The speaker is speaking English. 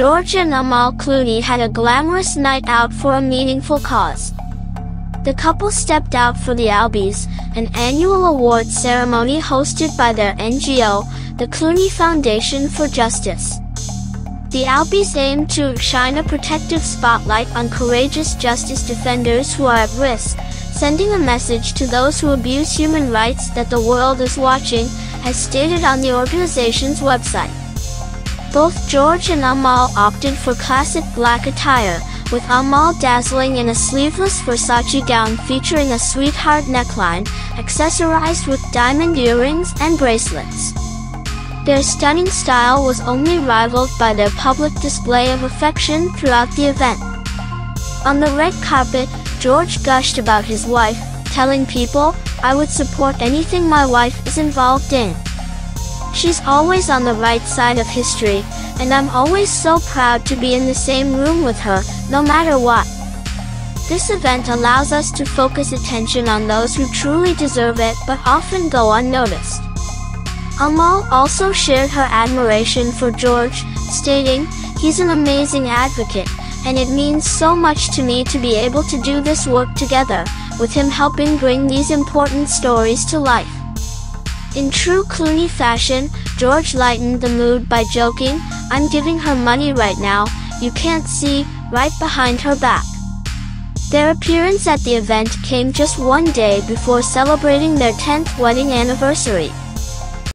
George and Amal Clooney had a glamorous night out for a meaningful cause. The couple stepped out for the Albies, an annual awards ceremony hosted by their NGO, the Clooney Foundation for Justice. The Albies aim to shine a protective spotlight on courageous justice defenders who are at risk, sending a message to those who abuse human rights that the world is watching, as stated on the organization's website. Both George and Amal opted for classic black attire, with Amal dazzling in a sleeveless Versace gown featuring a sweetheart neckline, accessorized with diamond earrings and bracelets. Their stunning style was only rivaled by their public display of affection throughout the event. On the red carpet, George gushed about his wife, telling people, I would support anything my wife is involved in. She's always on the right side of history, and I'm always so proud to be in the same room with her, no matter what. This event allows us to focus attention on those who truly deserve it but often go unnoticed. Amal also shared her admiration for George, stating, He's an amazing advocate, and it means so much to me to be able to do this work together, with him helping bring these important stories to life. In true Clooney fashion, George lightened the mood by joking, I'm giving her money right now, you can't see, right behind her back. Their appearance at the event came just one day before celebrating their 10th wedding anniversary.